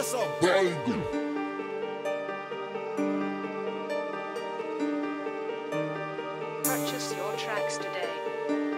Yes, sir. Purchase your tracks today.